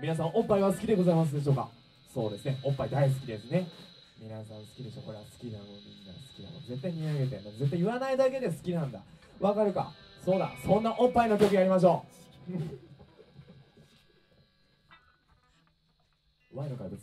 皆さんおっぱいは好きでございますでしょうか？そうですね。おっぱい大好きですね。皆さん好きでしょ。これは好きなの。みんな好きなの。絶対見上げて絶対言わないだけで好きなんだ。わかるか？そうだ。そんなおっぱいの曲やりましょう。Y の怪物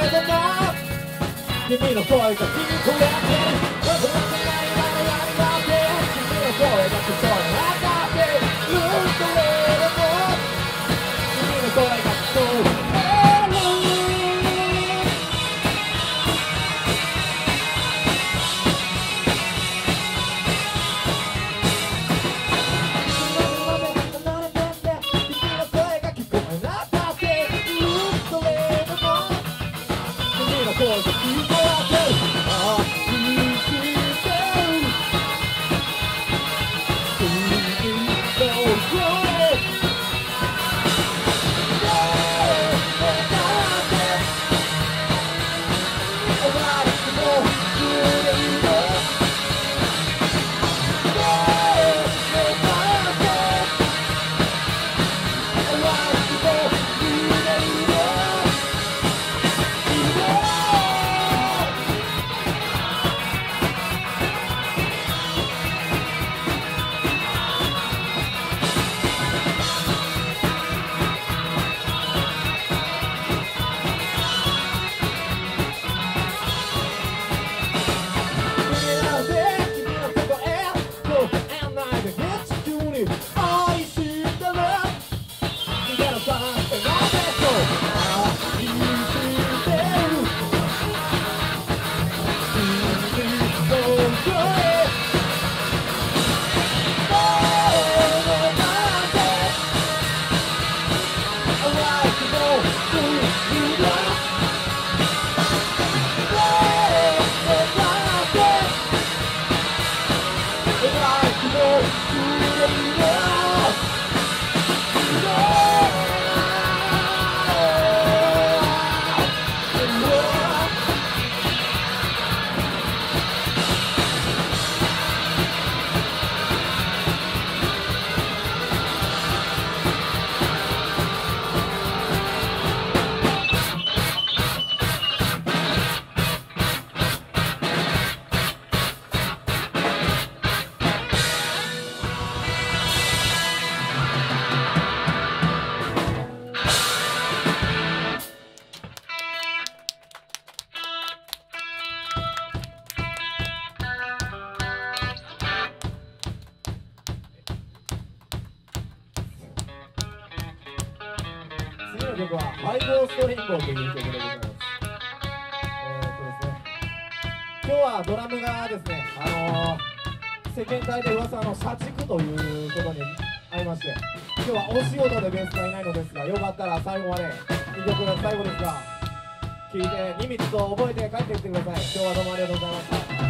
それでも君の声が聞こえてる Bye. 曲は「ハイボーストリンゴ」という曲でございます。えーっとですね、今日はドラムがですねあのー、世間体で噂の社畜ということにありまして今日はお仕事でベースがいないのですがよかったら最後まで2曲が最後ですが。聴いてニミッツと覚えて帰ってきてください。今日はどうもありがとうございました。